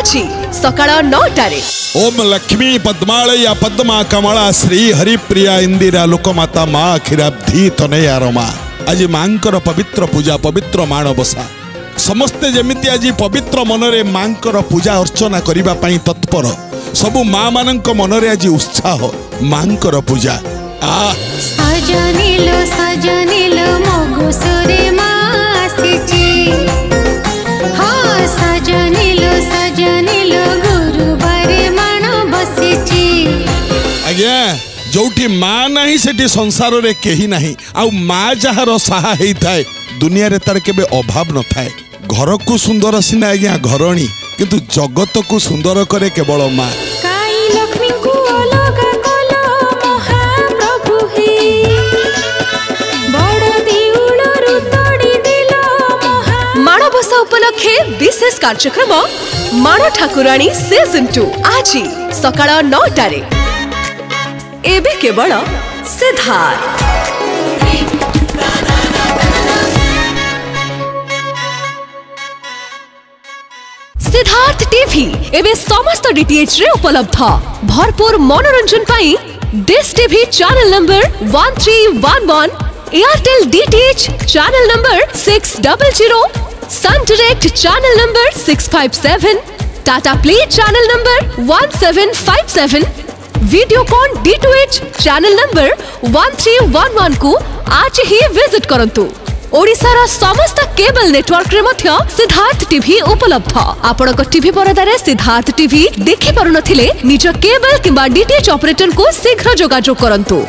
ଆଜି ସକାଳ ନଅଟାରେ ଓମ୍ ଲକ୍ଷ୍ମୀ ପଦ୍ମାଳୟା ପଦ୍ମା କମଳା ଶ୍ରୀ ହରିପ୍ରିୟା ଇନ୍ଦିରା ଲୋକମାତା ମା କ୍ଷୀରାବ୍ଧି ତନୟାର ମା ଆଜି ମାଙ୍କର ପବିତ୍ର ପୂଜା ପବିତ୍ର ମାଣବସା ସମସ୍ତେ ଯେମିତି ଆଜି ପବିତ୍ର ମନରେ ମାଙ୍କର ପୂଜା ଅର୍ଚ୍ଚନା କରିବା ପାଇଁ ତତ୍ପର ସବୁ ମା ମାନଙ୍କ ମନରେ ଆଜି ଉତ୍ସାହ ମାଙ୍କର ପୂଜା ସଜନିଲ ସଜନିଲ ଆଜ୍ଞା ଯୋଉଠି ମା ନାହିଁ ସେଠି ସଂସାରରେ କେହି ନାହିଁ ଆଉ ମା ଯାହାର ସାହା ହେଇଥାଏ ଦୁନିଆରେ ତାର କେବେ ଅଭାବ ନଥାଏ ଘରକୁ ସୁନ୍ଦର ସିନା ଆଜ୍ଞା ଘରଣୀ କିନ୍ତୁ ଜଗତକୁ ସୁନ୍ଦର କରେ କେବଳ ମା ଉପଲକ୍ଷେ ବିଶେଷ বিশেষ ମାଣ ଠାକୁରାଣୀ ঠাকুরাণী সিজন ଆଜି ସକାଳ ନଅଟାରେ एबे के बड़ सिद्धार्थ सिद्धार्थ टीवी एबे समस्त डीटीएच रे उपलब्ध भरपूर मनोरंजन पाई dish TV channel number 1311 Airtel DTH channel number 600 Sun direct channel number 657 Tata play channel number 1757 Videocon D two H channel number 1311 को आज ही विजिट करंतु ओडिसा रा समस्त केबल नेटवर्क रे मध्य सिद्धार्थ टीवी उपलब्ध आपण को टीवी परदा रे सिद्धार्थ टीवी देखि परु नथिले केबल किबा डीटीएच ऑपरेटर को शीघ्र जोगाजो करंतु